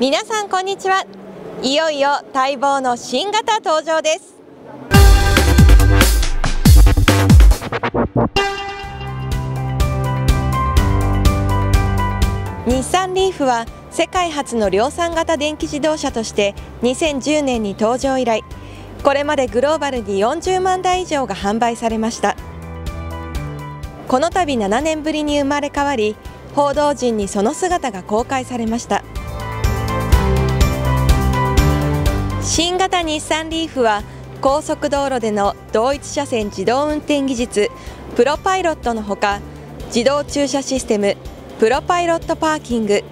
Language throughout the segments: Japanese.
皆さんこんにちは。いよいよ待望の新型登場です。日産リーフは世界初の量産型電気自動車として2010年に登場以来これまでグローバルに40万台以上が販売されました。この度7年ぶりに生まれ変わり報道陣にその姿が公開されました。新型日産リーフは高速道路での同一車線自動運転技術プロパイロットのほか自動駐車システムプロパイロットパーキング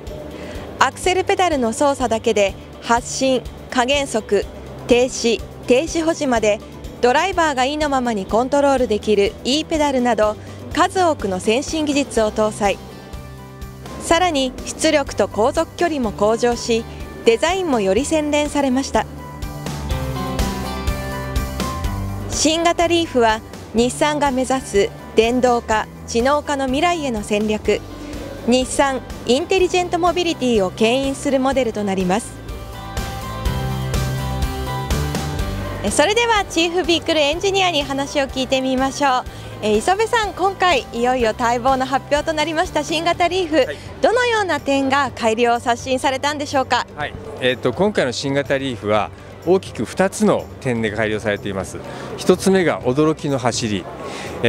アクセルペダルの操作だけで発進加減速停止停止保持までドライバーが意のままにコントロールできる e ペダルなど数多くの先進技術を搭載。さらに出力と航続距離も向上しデザインもより洗練されました。新型リーフは日産が目指す電動化知能化の未来への戦略。日産インテリジェントモビリティを牽引するモデルとなります。それではチーフビークルエンジニアに話を聞いてみましょう、えー、磯部さん今回いよいよ待望の発表となりました新型リーフ、はい、どのような点が改良刷新されたんでしょうか、はい。えーと、と今回の新型リーフは大きく2つの点で改良されています。1つ目が驚きの走り、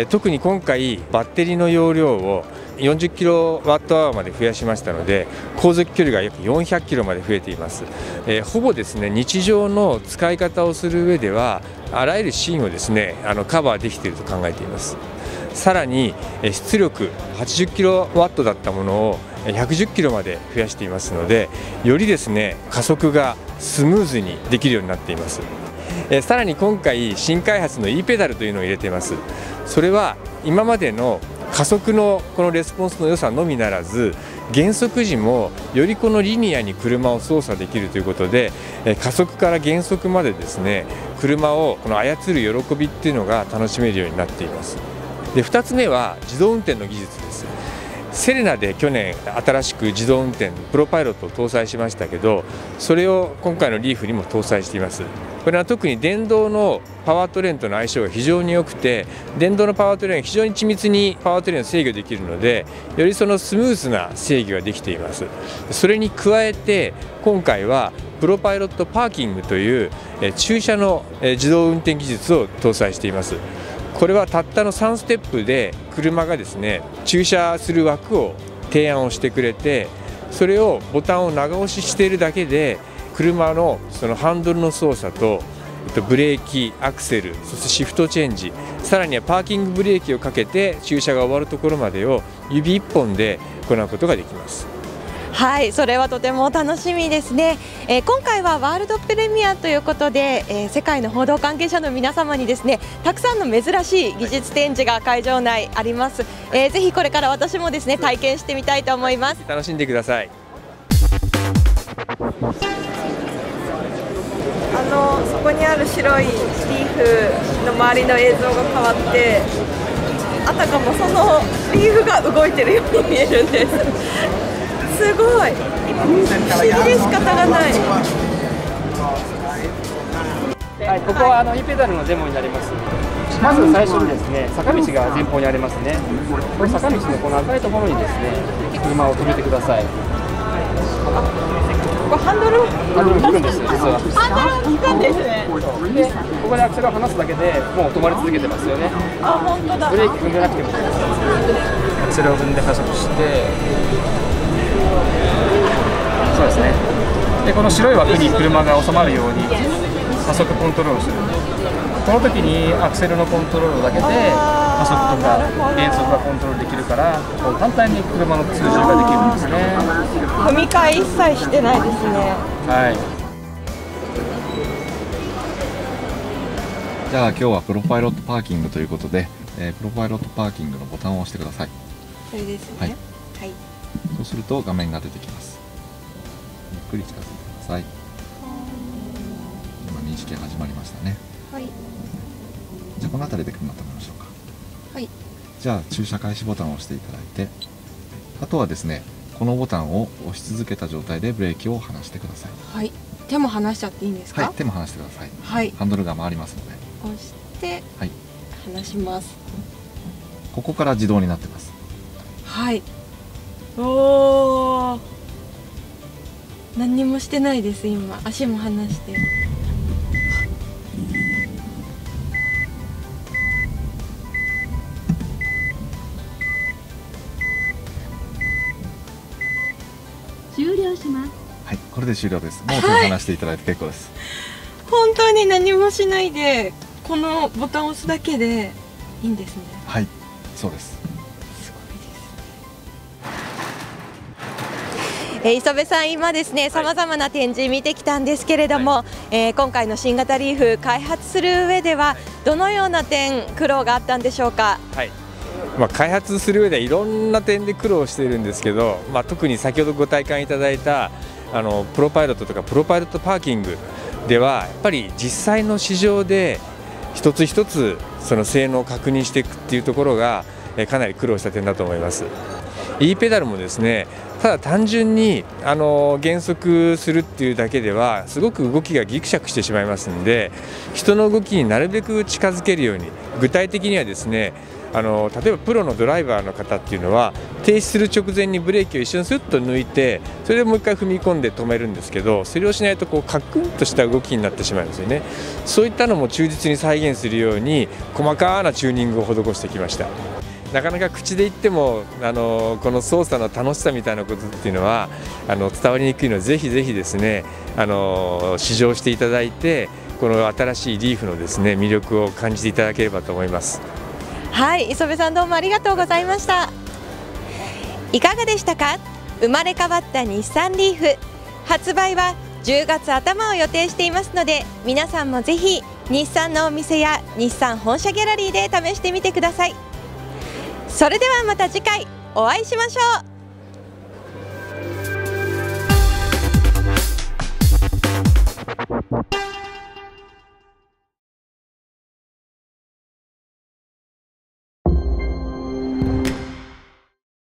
特に今回バッテリーの容量を40キロワットアワーまで増やしましたので航続距離が約400キロまで増えています、えー、ほぼですね日常の使い方をする上ではあらゆるシーンをですねあのカバーできていると考えています。さらに出力80キロワットだったものを110キロまで増やしていますのでよりですね加速がスムーズにできるようになっています。えさらに今回新開発の e ペダルというのを入れています。それは今までの加速のこのレスポンスの良さのみならず減速時もよりこのリニアに車を操作できるということで加速から減速までですね車をこの操る喜びっていうのが楽しめるようになっています。で2つ目は自動運転の技術です。セレナで去年新しく自動運転プロパイロットを搭載しましたけどそれを今回のリーフにも搭載しています。これは特に電動のパワートレーンとの相性が非常に良くて電動のパワートレーンが非常に緻密にパワートレーンを制御できるのでよりそのスムーズな制御ができています。それに加えて今回はプロパイロットパーキングという駐車の自動運転技術を搭載しています。これはたったの3ステップで車がですね駐車する枠を提案をしてくれてそれをボタンを長押ししているだけで車のそのハンドルの操作とブレーキ、アクセル、そしてシフトチェンジ、さらにはパーキングブレーキをかけて駐車が終わるところまでを指1本で行うことができます。はいそれはとても楽しみですね、えー、今回はワールドプレミアということで、えー、世界の報道関係者の皆様にですねたくさんの珍しい技術展示が会場内あります、えー、ぜひこれから私もですね体験してみたいと思います。楽しんでください。あのそこにある白いリーフの周りの映像が変わってあたかもそのリーフが動いてるように見えるんですすごい不思議で仕方がないはい、ここはあの e ペダルのデモになります。まず最初にですね、坂道が前方にありますね。この坂道のこの赤いところにですね、車を止めてください。ここハンドル？ハンドル引くんです実は。ハンドル引くんですね。で、ここでアクセルを離すだけでもう止まり続けてますよね。あ、本当だ。ブレーキ踏んでなくても。アクセルを踏んで加速して。そうですね。でこの白い枠に車が収まるように加速コントロールする。この時にアクセルのコントロールだけで加速とか減速がコントロールできるから簡単に車の通常ができるんですね。踏み替え一切してないですね。はい。じゃあ今日はプロパイロットパーキングということで、えー、プロパイロットパーキングのボタンを押してください。それですね。はい、はい、そうすると画面が出てきます。ゆっくり近づいてください。今認識始まりましたね。はい。じゃあこの辺りで車止めましょうか。はい。じゃあ駐車開始ボタンを押していただいてあとはですねここのボタンを押し続けた状態でブレーキを離してください。はい。手も離しちゃっていいんですか？はい。手も離してください。はい。ハンドルが回りますので。押してはい。離します。ここから自動になってます。はいおお何にもしてないです今。足も離して。終了します。はいこれで終了です。もう手を離していただいて結構です、本当に何もしないでこのボタンを押すだけでいいんですね。はいそうですえー磯部さん、今ですね、さまざまな展示見てきたんですけれども、えー今回の新型リーフ開発する上ではどのような点苦労があったんでしょうか？はいまあ、開発する上ではいろんな点で苦労しているんですけど、まあ、特に先ほどご体感いただいたあのプロパイロットとかプロパイロットパーキングではやっぱり実際の市場で一つ一つその性能を確認していくっていうところがえーかなり苦労した点だと思います。E ペダルもですねただ単純にあの減速するっていうだけではすごく動きがギクシャクしてしまいますので人の動きになるべく近づけるように具体的にはですねあの例えばプロのドライバーの方っていうのは停止する直前にブレーキを一瞬スッと抜いてそれでもう一回踏み込んで止めるんですけどそれをしないとこうカクンとした動きになってしまうんですよね。そういったのも忠実に再現するように細かなチューニングを施してきました。なかなか口で言ってもあのこの操作の楽しさみたいなことっていうのはあの伝わりにくいのでぜひぜひですねあの試乗していただいてこの新しいリーフのですね魅力を感じていただければと思います。はい、磯部さんどうもありがとうございました。いかがでしたか？生まれ変わった日産リーフ発売は10月頭を予定していますので皆さんもぜひ日産のお店や日産本社ギャラリーで試してみてくださいそれではまた次回お会いしましょう。